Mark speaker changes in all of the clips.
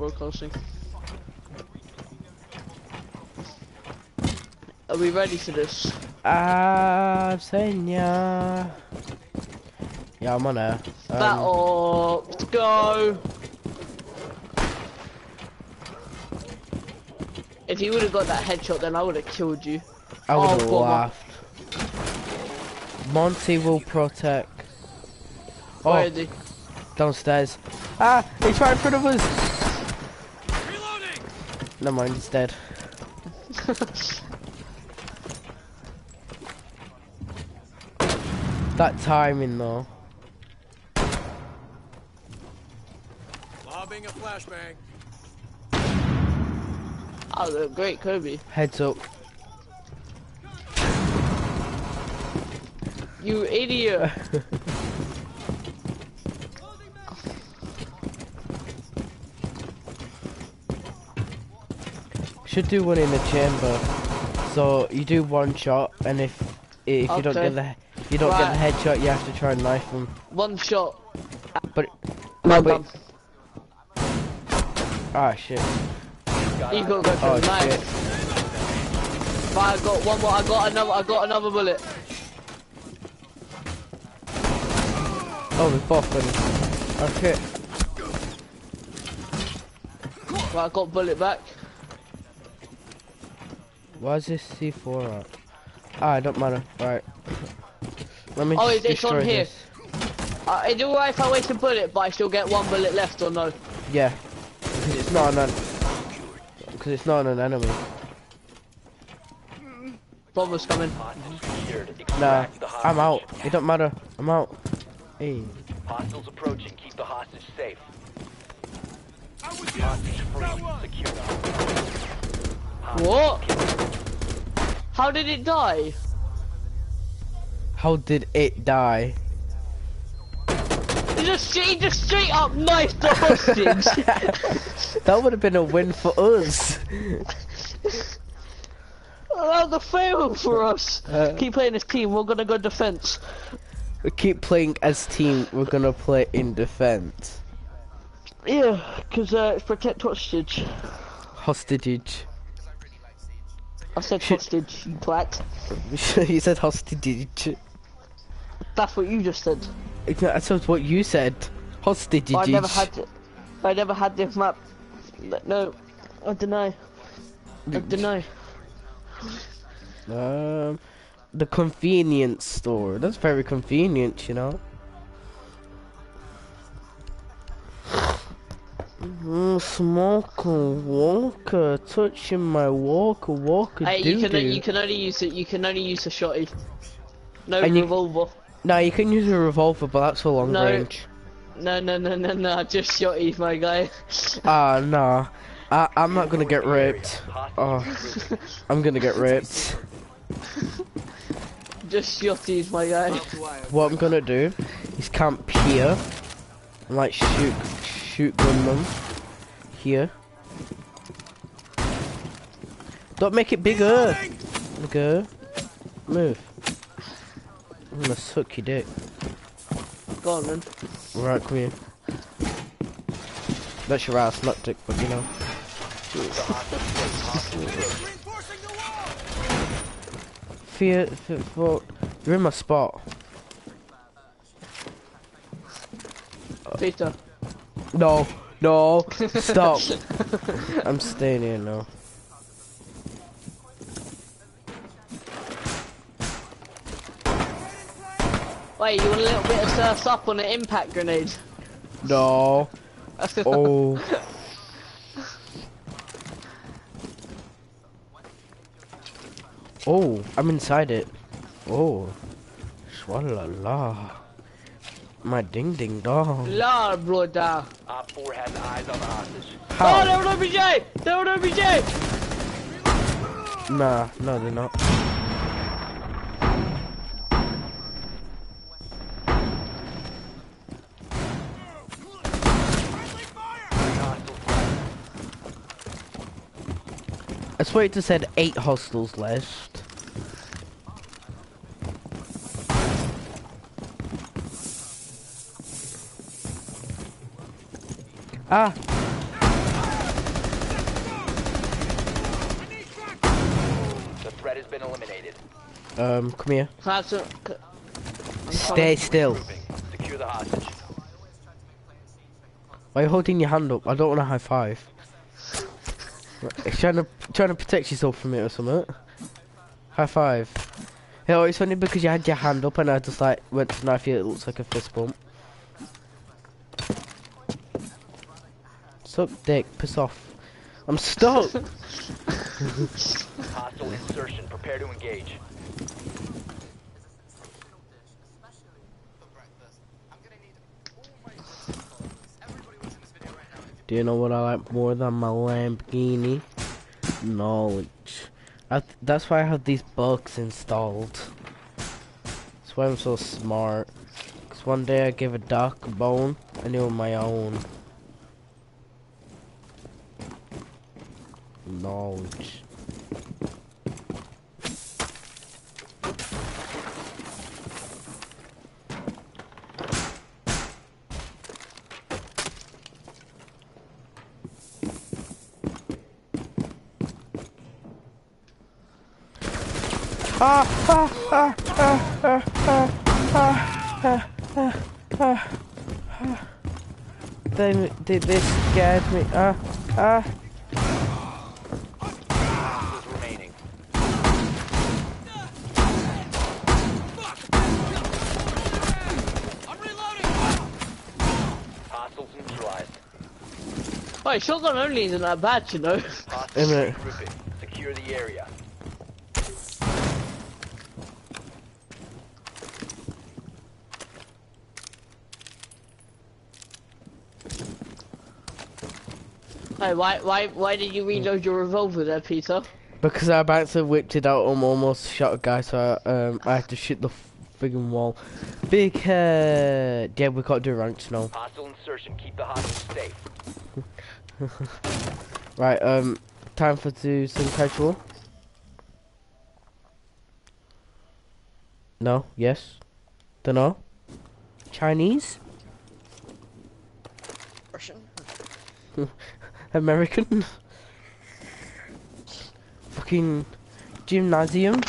Speaker 1: broadcasting. Are we ready for this?
Speaker 2: I've seen ya. Yeah, I'm on there. Um,
Speaker 1: Battle. Let's go. If you would have got that headshot, then I would have killed you.
Speaker 2: I would have
Speaker 1: Oh,
Speaker 2: laughed. Monty will protect.
Speaker 1: Where
Speaker 2: Oh,
Speaker 1: is he?
Speaker 2: downstairs. Ah, he's right in front of us. Never mind, he's dead. that timing though.
Speaker 3: Lobbing a flashbang.
Speaker 1: Oh, look, great, Kobe.
Speaker 2: Heads up.
Speaker 1: You idiot.
Speaker 2: Should do one in the chamber. So you do one shot, and if if you don't get the you don't get the headshot, you have to try and knife them.
Speaker 1: One shot.
Speaker 2: But wait.
Speaker 1: bum.
Speaker 2: ah shit.
Speaker 1: You gotta go for
Speaker 2: Oh
Speaker 1: knife. But I got one more. I got another. I got another bullet.
Speaker 2: Oh, we're both. Oh shit.
Speaker 1: Right, I got bullet back.
Speaker 2: Why is this C4 at? Ah, it don't matter. Alright. Let me
Speaker 1: Oh,
Speaker 2: just
Speaker 1: it's- it's on here.
Speaker 2: this.
Speaker 1: Uh, is it alright if I waste a bullet, but I still get one bullet left or no?
Speaker 2: Yeah. Because it's not an because it's not an enemy.
Speaker 1: Bomber's coming.
Speaker 2: Nah, I'm out. It don't matter. I'm out. Hey.
Speaker 4: Hostiles approaching. Keep the hostage safe. Hostage free. Secure
Speaker 1: What? How did it die?
Speaker 2: How did it die?
Speaker 1: He just, he just straight up knifed the hostage.
Speaker 2: that would have been a win for us.
Speaker 1: oh, the fail for us.
Speaker 2: Uh,
Speaker 1: Keep playing as team. We're gonna go defense.
Speaker 2: we keep playing as team. We're gonna play in defense.
Speaker 1: Yeah, because uh, it's protect hostage.
Speaker 2: Hostage.
Speaker 1: I said hostage, you twat.
Speaker 2: you said hostage.
Speaker 1: That's what you just said.
Speaker 2: That's what you said. Hostage.
Speaker 1: I never had it. I never had this map. No, I deny. I deny.
Speaker 2: Um, the convenience store. That's very convenient, you know. Smoker, walker, touching my walker, walker,
Speaker 1: Hey, you can you can only use it. You can only use a shotty. No
Speaker 2: And you-
Speaker 1: revolver.
Speaker 2: Nah, you can use a revolver, but that's for long
Speaker 1: No.
Speaker 2: range.
Speaker 1: No, no, no, no, no. Just shotty, my guy.
Speaker 2: Ah, nah. I, I'm not gonna get raped. Oh, I'm gonna get raped.
Speaker 1: Just shotties, my guy.
Speaker 2: What I'm gonna do is camp here and like shoot, shoot gun them here. Don't make it bigger. Bigger. Move. I'm gonna suck your dick.
Speaker 1: Go on, then.
Speaker 2: Right, come here. That's your ass, not dick, but you know. Fear, fear, fear, you're in my spot.
Speaker 1: Peter.
Speaker 2: No, no, stop. I'm staying here now.
Speaker 1: Wait, you want a little bit of surfs up on an impact grenade?
Speaker 2: No. Oh. Oh, I'm inside it. Oh. Swalala. My ding ding dong.
Speaker 1: La, brother.
Speaker 4: OPFOR has eyes on the hostage.
Speaker 1: Oh,
Speaker 2: How?
Speaker 1: they're on OBJ! They're on OBJ!
Speaker 2: Nah, no, they're not. I swear it just said eight hostiles left. Ah!
Speaker 4: The threat has been eliminated.
Speaker 2: Um, come here.
Speaker 1: Classroom.
Speaker 2: Stay still.
Speaker 4: Secure the hostage.
Speaker 2: Why are you holding your hand up? I don't want a high five. trying to trying to protect yourself from it or something. High five. You know, it's funny because you had your hand up and I just like went to knife you. It looks like a fist bump. Suck dick, piss off. I'm stuck.
Speaker 4: Hostile insertion. Prepare to engage.
Speaker 2: Do you know what I like more than my Lamborghini? Knowledge. I, that's why I have these bugs installed. That's why I'm so smart. Cause one day I gave a duck a bone, I knew on my own. Knowledge. Ah, ah, ah, ah, ah, ah, ah, ah, ah, ah. They, they, they scared me. Ah, ah.
Speaker 4: Hostiles remaining. Hostiles neutralized.
Speaker 1: Wait, shotgun only isn't that bad, you know.
Speaker 2: Isn't it?
Speaker 4: Secure the area.
Speaker 1: Hey, why, why, why did you reload your revolver there, Peter?
Speaker 2: Because I about to whipped it out and almost shot a guy, so I, um, I had to shoot the friggin' wall. Big head. Yeah, we can't do ranks now.
Speaker 4: Hostile insertion. Keep the hostage safe.
Speaker 2: Right, um, time for to some casual. No, yes, dunno. Chinese,
Speaker 1: Russian.
Speaker 2: American, fucking gymnasium.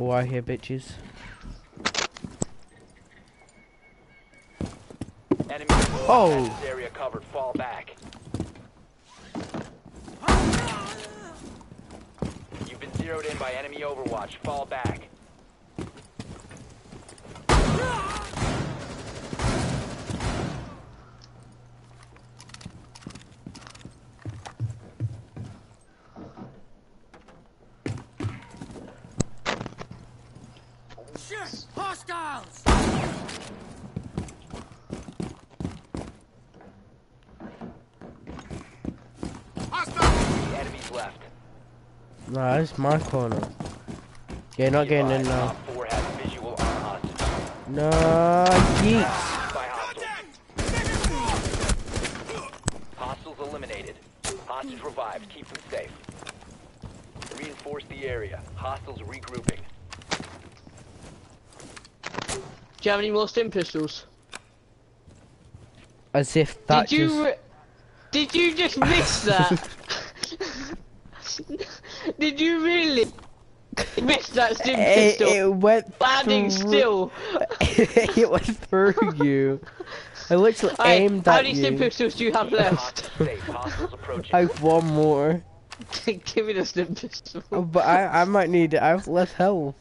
Speaker 2: Oh, I hear bitches.
Speaker 4: Enemy
Speaker 2: Oh.
Speaker 4: area covered. Fall back. You've been zeroed in by enemy overwatch. Fall back. Shit! Hostiles! Hostiles!
Speaker 2: Nah, it's my corner. Yeah, not getting in now. No,
Speaker 1: geeks. You have any more stim pistols?
Speaker 2: As if that
Speaker 1: did you,
Speaker 2: just.
Speaker 1: re- did you just miss that? did you really miss that stim
Speaker 2: It,
Speaker 1: pistol?
Speaker 2: it went
Speaker 1: Landing
Speaker 2: through-
Speaker 1: still.
Speaker 2: it went through you. I literally
Speaker 1: Hey,
Speaker 2: aimed
Speaker 1: how many stim pistols do you have left?
Speaker 4: hostage safe. Hostiles approaching.
Speaker 2: I have one more,
Speaker 1: Give me the stim pistol.
Speaker 2: Oh, but I I might need it. I have less health.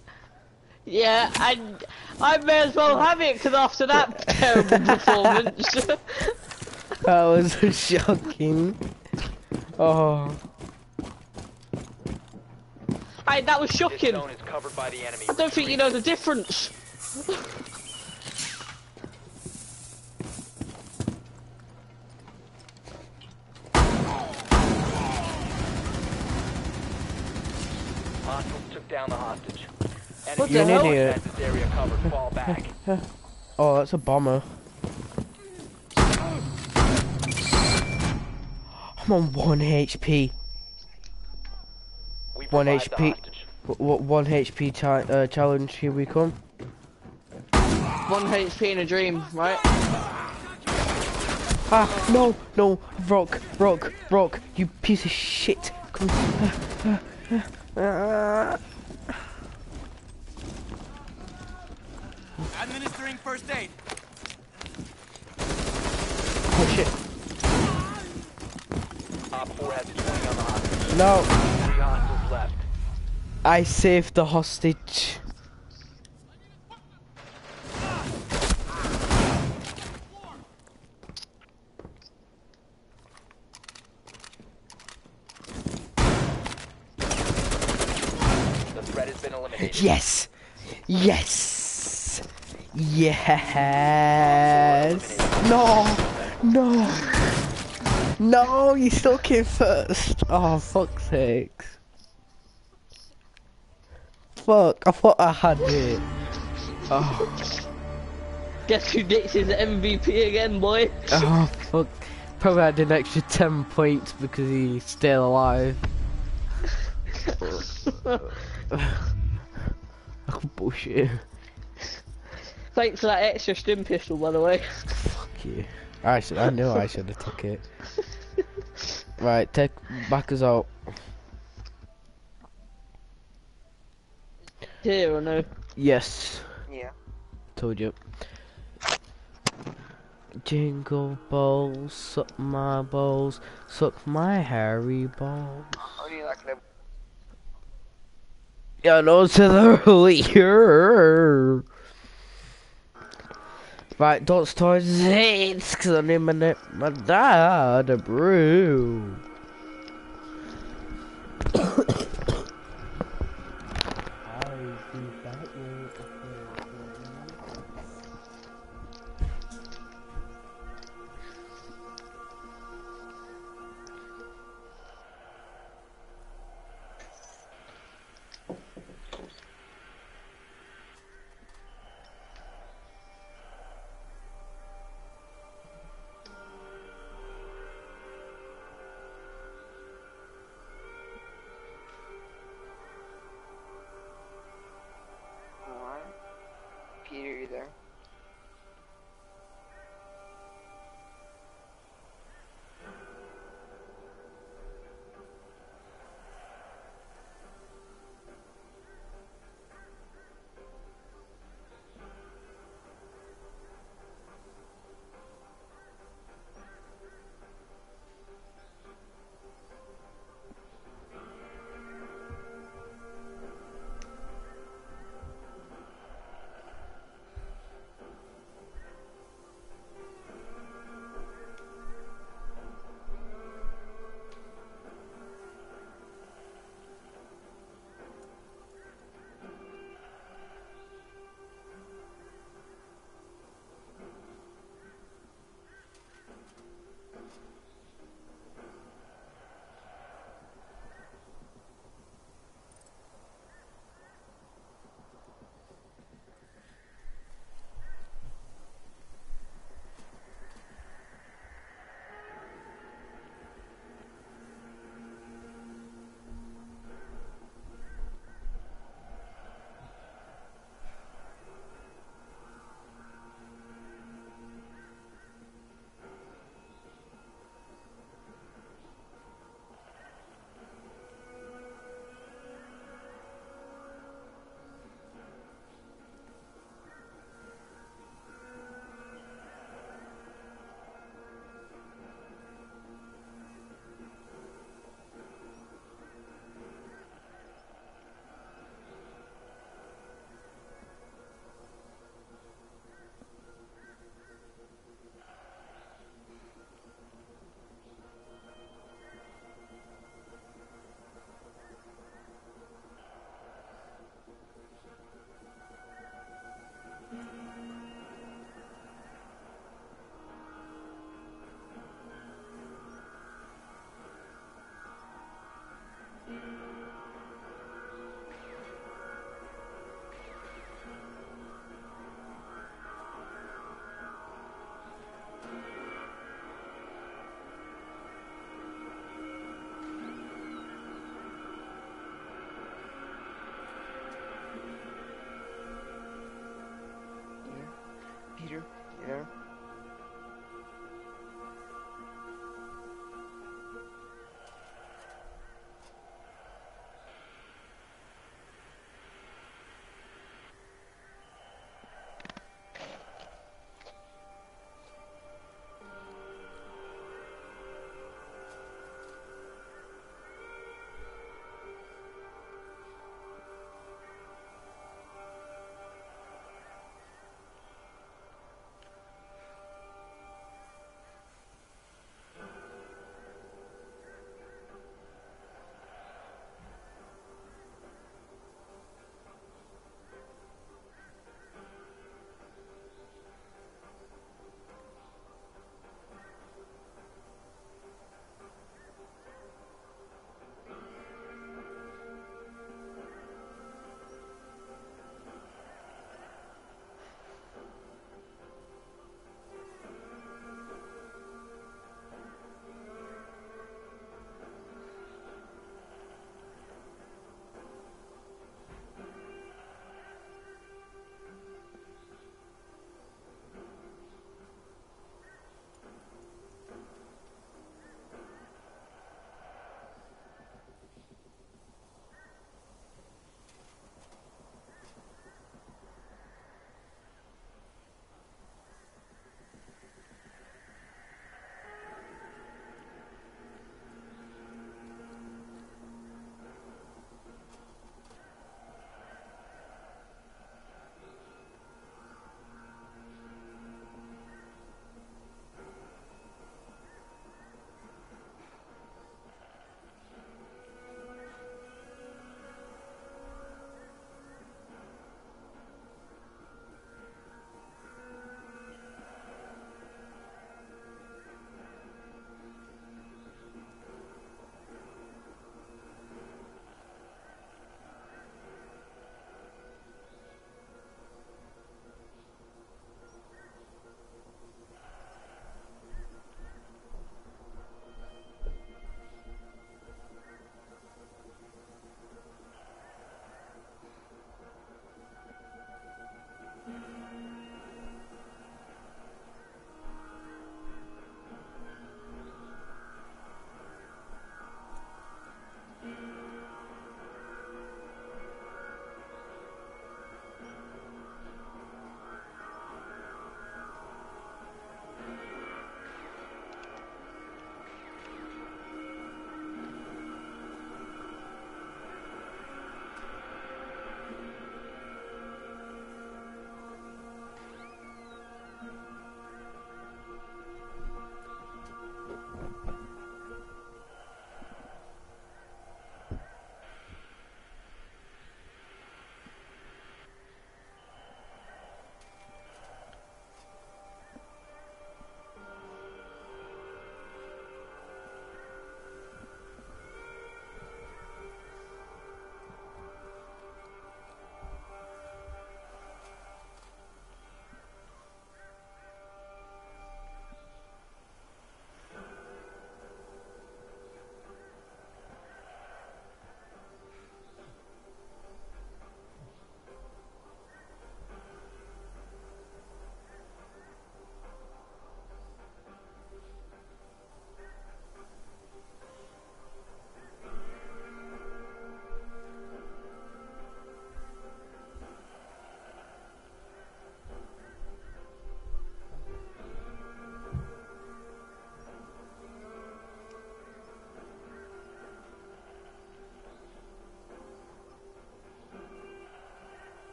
Speaker 1: Yeah, and I may as well have it because after that terrible performance.
Speaker 2: That was shocking. Oh,
Speaker 1: hey, that was shocking.
Speaker 4: zone is covered by the enemy.
Speaker 1: I don't think you know the difference.
Speaker 4: Hostiles took down the hostage.
Speaker 1: What
Speaker 4: Enemy
Speaker 1: the hell?
Speaker 2: idiot.
Speaker 4: has this area covered.
Speaker 2: Oh, that's a bomber. I'm on one HP.
Speaker 4: We
Speaker 2: One HP. What one HP chi uh, challenge? Here we come.
Speaker 1: One HP in a dream, right?
Speaker 2: ah, no, no, rock, rock, rock, you piece of shit. Come ah,
Speaker 3: first aid.
Speaker 2: Oh shit.
Speaker 4: OPFOR has 20 on the hostage.
Speaker 2: No,
Speaker 4: Three hostiles left.
Speaker 2: I saved the hostage.
Speaker 4: The threat has been eliminated.
Speaker 2: Yes! Yes! Yes! No! No! No, you still came first! Oh, fuck's sakes. Fuck, I thought I had it. Oh,
Speaker 1: Guess who ditches the MVP again, boy?
Speaker 2: oh fuck. Probably had an extra 10 points because he's still alive. Bullshit.
Speaker 1: Thanks for that extra stim pistol, by the way.
Speaker 2: Fuck you. I should. I knew I should have took it. Right, take back us out.
Speaker 1: Here or no?
Speaker 2: Yes,
Speaker 3: Yeah.
Speaker 2: told you. Jingle balls, suck my balls, suck my hairy balls.
Speaker 3: Only like that.
Speaker 2: Yeah, no to the earlier. Right, don't start Zates, cause I need my, my dad a brew.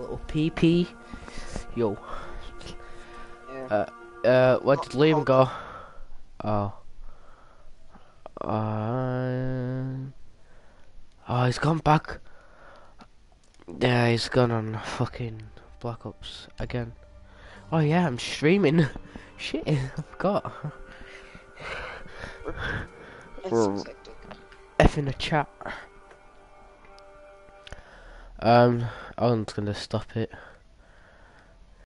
Speaker 2: Little PP. Yo.
Speaker 1: Yeah.
Speaker 2: Uh, where did Liam go? Oh. Uh, oh, he's gone back. Yeah, he's gone on fucking Black Ops again. Oh yeah, I'm streaming. Shit, I forgot.
Speaker 1: It's
Speaker 2: Well,
Speaker 1: hectic.
Speaker 2: F in the chat. Um, I'm just gonna stop it.